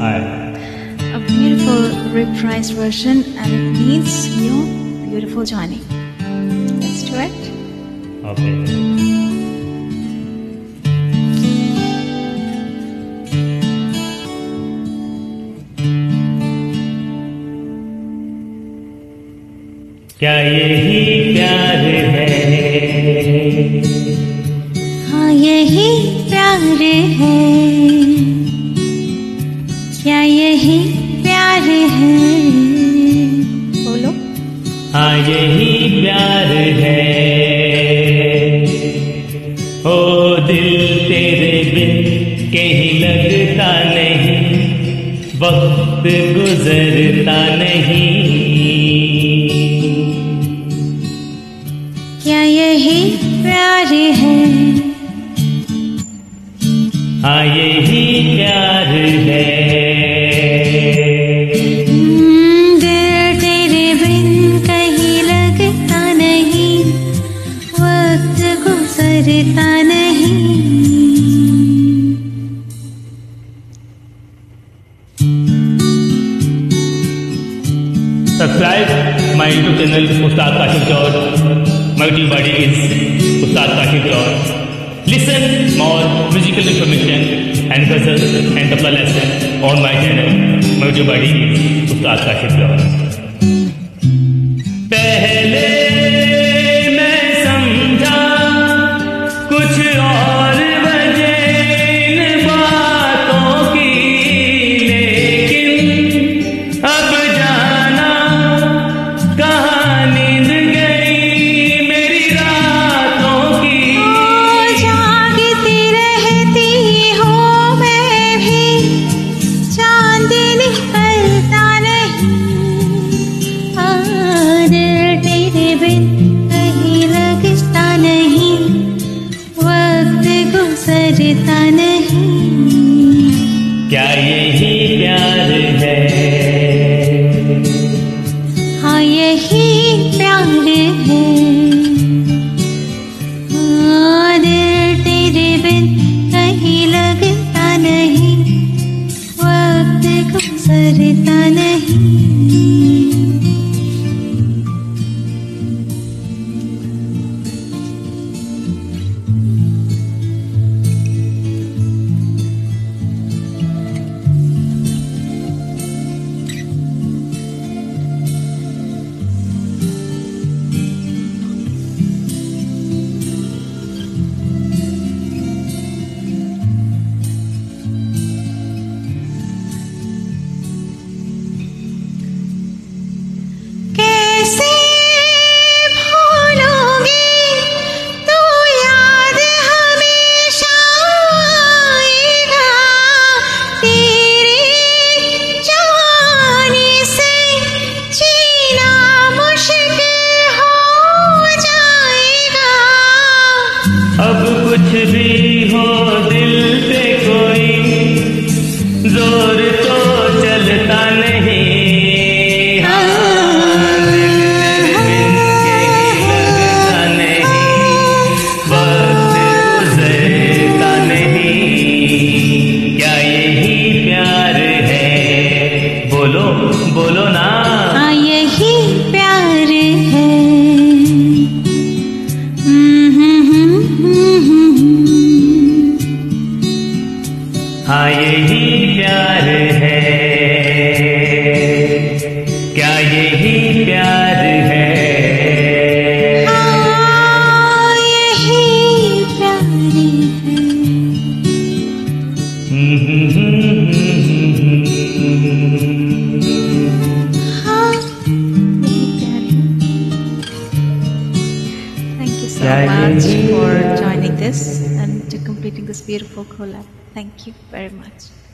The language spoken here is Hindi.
Aye. A beautiful reprised version, and it needs your beautiful joining. Let's do it. Okay. क्या यही प्यार है हाँ यही प्यार है हाँ यही प्यार है ओ दिल तेरे बिन कहीं लगता नहीं वक्त गुजरता नहीं क्या यही प्यार है हाँ यही प्यार है करता उस्ताद ताकि George multi body information and and double lesson on my channel multi उस्ताद ताकि पहले ही प्यार है हाँ यही प्यार है तेरे लगता नहीं नहीं to be हाँ यही प्यार है क्या यही प्यार है हाँ यही प्यार है Thank you so much for joining this completing this beautiful collab. Thank you very much.